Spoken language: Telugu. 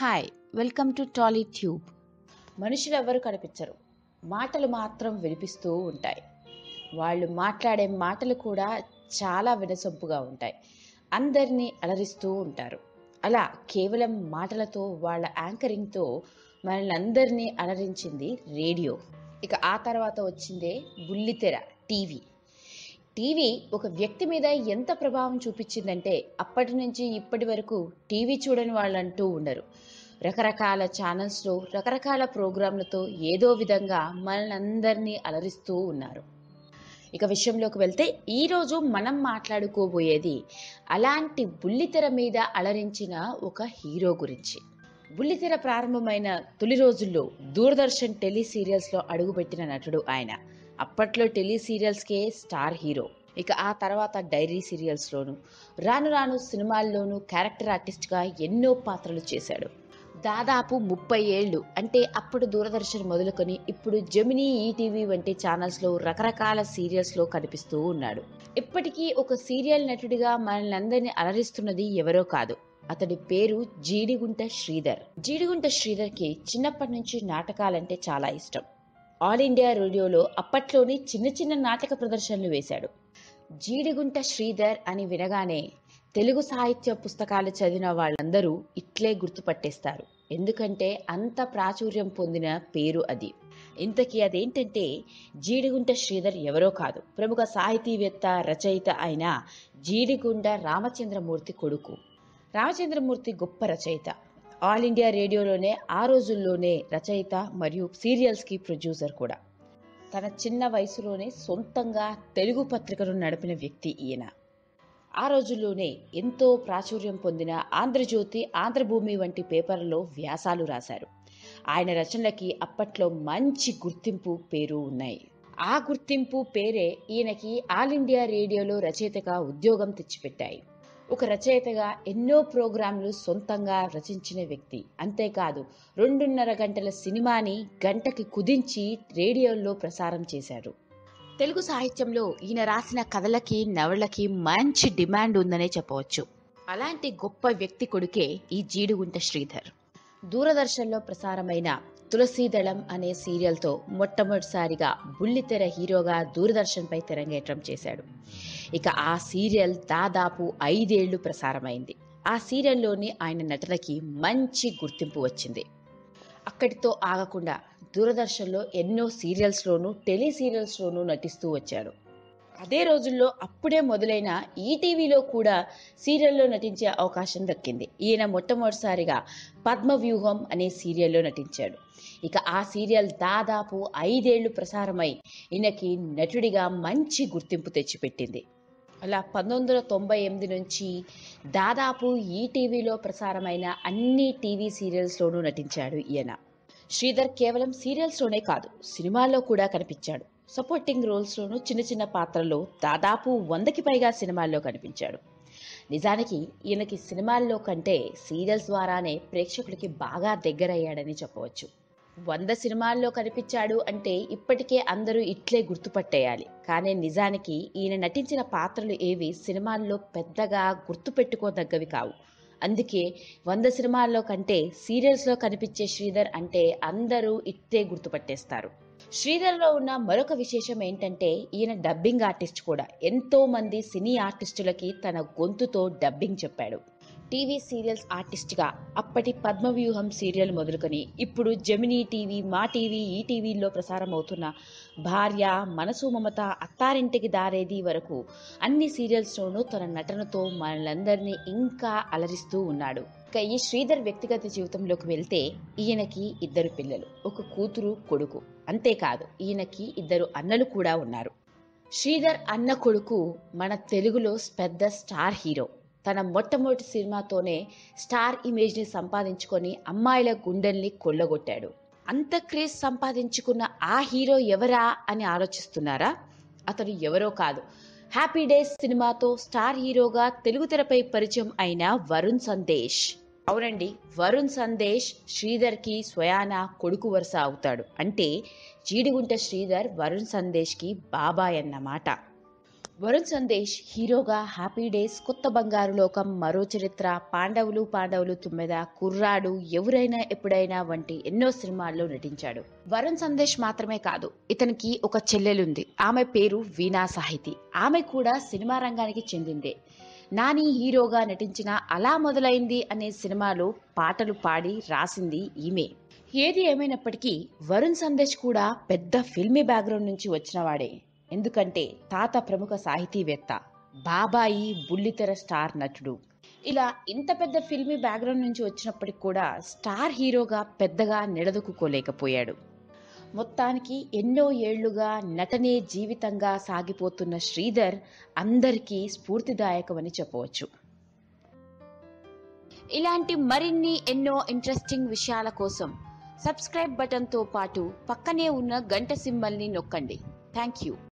Hi welcome to Tolly Tube మనుషులు ఎవరు కనిపించరు. మాటలు మాత్రం వినిపిస్తూ ఉంటాయి. వాళ్ళు మాట్లాడే మాటలు కూడా చాలా వినసొంపుగా ఉంటాయి. అందరినీ అలరిస్తూ ఉంటారు. అలా కేవలం మాటలతో వాళ్ళ యాంకరింగ్తో మనల్ని అందరినీ అలరించింది రేడియో. ఇక ఆ తర్వాత వచ్చిందే బుల్లితెర టీవీ. టీవీ ఒక వ్యక్తి మీద ఎంత ప్రభావం చూపించిందంటే అప్పటి నుంచి ఇప్పటి వరకు టీవీ చూడని వాళ్ళంటూ ఉండరు. రకరకాల ఛానల్స్లో రకరకాల ప్రోగ్రాంలతో ఏదో విధంగా మనల్ని అలరిస్తూ ఉన్నారు. ఇక విషయంలోకి వెళ్తే ఈరోజు మనం మాట్లాడుకోబోయేది అలాంటి బుల్లితెర మీద అలరించిన ఒక హీరో గురించి. బుల్లితెర ప్రారంభమైన తొలి రోజుల్లో దూరదర్శన్ టెలి సీరియల్స్లో అడుగుపెట్టిన నటుడు ఆయన. అప్పట్లో టెలి సీరియల్స్కే స్టార్ హీరో. ఇక ఆ తర్వాత డైరీ సీరియల్స్లోను రాను రాను సినిమాల్లోనూ క్యారెక్టర్ ఆర్టిస్ట్గా ఎన్నో పాత్రలు చేశాడు. దాదాపు ముప్పై ఏళ్ళు అంటే అప్పుడు దూరదర్శన్ మొదలుకొని ఇప్పుడు జమినీ ఈటీవీ వంటి ఛానల్స్లో రకరకాల సీరియల్స్లో కనిపిస్తూ ఉన్నాడు. ఇప్పటికీ ఒక సీరియల్ నటుడిగా మనల్ని అందరినీ అలరిస్తున్నది ఎవరో కాదు. అతడి పేరు జీడిగుంట శ్రీధర్. జీడిగుంట శ్రీధర్కి చిన్నప్పటి నుంచి నాటకాలంటే చాలా ఇష్టం. ఆల్ ఇండియా రేడియోలో అప్పట్లోనే చిన్న చిన్న నాటక ప్రదర్శనలు వేశాడు. జీడిగుంట శ్రీధర్ అని వినగానే తెలుగు సాహిత్య పుస్తకాలు చదివిన వాళ్ళందరూ ఇట్లే గుర్తుపట్టేస్తారు. ఎందుకంటే అంత ప్రాచుర్యం పొందిన పేరు అది. ఇంతకీ అదేంటంటే జీడిగుంట శ్రీధర్ ఎవరో కాదు. ప్రముఖ సాహితీవేత్త రచయిత అయిన జీడిగుంట రామచంద్రమూర్తి కొడుకు. రామచంద్రమూర్తి గొప్ప రచయిత. ఆల్ ఇండియా రేడియోలోనే ఆ రోజుల్లోనే రచయిత మరియు సీరియల్స్కి ప్రొడ్యూసర్ కూడా. తన చిన్న వయసులోనే సొంతంగా తెలుగు పత్రికను నడిపిన వ్యక్తి ఈయన. ఆ రోజుల్లోనే ఎంతో ప్రాచుర్యం పొందిన ఆంధ్రజ్యోతి ఆంధ్రభూమి వంటి పేపర్లలో వ్యాసాలు రాశారు. ఆయన రచనలకి అప్పట్లో మంచి గుర్తింపు పేరు ఉన్నాయి. ఆ గుర్తింపు పేరే ఈయనకి ఆల్ ఇండియా రేడియోలో రచయితగా ఉద్యోగం తెచ్చిపెట్టాయి. ఒక రచయితగా ఎన్నో ప్రోగ్రాంలు సొంతంగా రచించిన వ్యక్తి. అంతేకాదు రెండున్నర గంటల సినిమాని గంటకి కుదించి రేడియోల్లో ప్రసారం చేశారు. తెలుగు సాహిత్యంలో ఈయన రాసిన కథలకి నవలకి మంచి డిమాండ్ ఉందనే చెప్పవచ్చు. అలాంటి గొప్ప వ్యక్తి కొడుకే ఈ జీడిగుంట శ్రీధర్. దూరదర్శన్లో ప్రసారమైన తులసీదళం అనే సీరియల్తో మొట్టమొదటిసారిగా బుల్లితెర హీరోగా దూరదర్శన్పై తెరంగేట్రం చేశాడు. ఇక ఆ సీరియల్ దాదాపు ఐదేళ్ళు ప్రసారమైంది. ఆ సీరియల్లోని ఆయన నటనకి మంచి గుర్తింపు వచ్చింది. అక్కడితో ఆగకుండా దూరదర్శన్లో ఎన్నో సీరియల్స్లోనూ టెలి సీరియల్స్లోనూ నటిస్తూ వచ్చాడు. అదే రోజుల్లో అప్పుడే మొదలైన ఈటీవీలో కూడా సీరియల్లో నటించే అవకాశం దక్కింది. ఈయన మొట్టమొదటిసారిగా పద్మవ్యూహం అనే సీరియల్లో నటించాడు. ఇక ఆ సీరియల్ దాదాపు ఐదేళ్ళు ప్రసారమై ఈయనకి నటుడిగా మంచి గుర్తింపు తెచ్చిపెట్టింది. అలా పంతొమ్మిది వందల తొంభై ఎనిమిది నుంచి దాదాపు ఈటీవీలో ప్రసారమైన అన్ని టీవీ సీరియల్స్లోనూ నటించాడు ఈయన. శ్రీధర్ కేవలం సీరియల్స్లోనే కాదు సినిమాల్లో కూడా కనిపించాడు. సపోర్టింగ్ రోల్స్లోనూ చిన్న చిన్న పాత్రల్లో దాదాపు వందకి పైగా సినిమాల్లో కనిపించాడు. నిజానికి ఈయనకి సినిమాల్లో కంటే సీరియల్స్ ద్వారానే ప్రేక్షకులకి బాగా దగ్గరయ్యాడని చెప్పవచ్చు. వంద సినిమాల్లో కనిపించాడు అంటే ఇప్పటికే అందరూ ఇట్లే గుర్తుపట్టేయాలి. కానీ నిజానికి ఈయన నటించిన పాత్రలు ఏవి సినిమాల్లో పెద్దగా గుర్తుపెట్టుకోదగ్గవి కావు. అందుకే వంద సినిమాల్లో కంటే సీరియల్స్లో కనిపించే శ్రీధర్ అంటే అందరూ ఇట్టే గుర్తుపట్టేస్తారు. శ్రీధర్లో ఉన్న మరొక విశేషం ఏంటంటే ఈయన డబ్బింగ్ ఆర్టిస్ట్ కూడా. ఎంతో మంది సినీ ఆర్టిస్టులకి తన గొంతుతో డబ్బింగ్ చెప్పాడు. టీవీ సీరియల్స్ ఆర్టిస్ట్గా అప్పటి పద్మవ్యూహం సీరియల్ మొదలుకొని ఇప్పుడు జమినీ టీవీ మా టీవీ ఈ టీవీల్లో ప్రసారం అవుతున్న భార్య మనసు మమత అత్తారింటికి దారేది వరకు అన్ని సీరియల్స్లోనూ తన నటనతో మనలందరినీ ఇంకా అలరిస్తూ ఉన్నాడు. ఇక ఈ శ్రీధర్ వ్యక్తిగత జీవితంలోకి వెళ్తే ఈయనకి ఇద్దరు పిల్లలు ఒక కూతురు కొడుకు. అంతేకాదు ఈయనకి ఇద్దరు అన్నలు కూడా ఉన్నారు. శ్రీధర్ అన్న కొడుకు మన తెలుగులో పెద్ద స్టార్ హీరో. తన మొట్టమొదటి సినిమాతోనే స్టార్ ఇమేజ్ని సంపాదించుకొని అమ్మాయిల గుండెల్ని కొల్లగొట్టాడు. అంత క్రేజ్ సంపాదించుకున్న ఆ హీరో ఎవరా అని ఆలోచిస్తున్నారా? అతను ఎవరో కాదు. హ్యాపీ డేస్ సినిమాతో స్టార్ హీరోగా తెలుగు తెరపై పరిచయం అయిన వరుణ్ సందేశ్. అవునండి వరుణ్ సందేశ్ శ్రీధర్కి స్వయాన కొడుకు వరుస అవుతాడు. అంటే జీడిగుంట శ్రీధర్ వరుణ్ సందేశ్కి బాబాయ్ అన్నమాట. వరుణ్ సందేశ్ హీరోగా హ్యాపీ డేస్ కొత్త బంగారు లోకం మరో చరిత్ర పాండవులు పాండవులు తుమ్మెద కుర్రాడు ఎవరైనా ఎప్పుడైనా వంటి ఎన్నో సినిమాల్లో నటించాడు. వరుణ్ సందేశ్ మాత్రమే కాదు ఇతనికి ఒక చెల్లెలుంది. ఆమె పేరు వీణా సాహితి. ఆమె కూడా సినిమా రంగానికి చెందిందే. నాని హీరోగా నటించిన అలా మొదలైంది అనే సినిమాలో పాటలు పాడి రాసింది ఈమె. ఏది ఏమైనప్పటికీ వరుణ్ సందేశ్ కూడా పెద్ద ఫిల్మీ బ్యాక్గ్రౌండ్ నుంచి వచ్చినవాడే. ఎందుకంటే తాత ప్రముఖ సాహితీవేత్త బాబాయి బుల్లితెర స్టార్ నటుడు. ఇలా ఇంత పెద్ద ఫిల్మీ బ్యాక్గ్రౌండ్ నుంచి వచ్చినప్పటికి కూడా స్టార్ హీరోగా పెద్దగా నిలదొక్కుకోలేకపోయాడు. మొత్తానికి ఎన్నో ఏళ్ళుగా నటనే జీవితంగా సాగిపోతున్న శ్రీధర్ అందరికీ స్ఫూర్తిదాయకమని చెప్పవచ్చు. ఇలాంటి మరిన్ని ఎన్నో ఇంట్రెస్టింగ్ విషయాల కోసం సబ్స్క్రైబ్ బటన్తో పాటు పక్కనే ఉన్న గంట సింబల్ని నొక్కండి. Thank you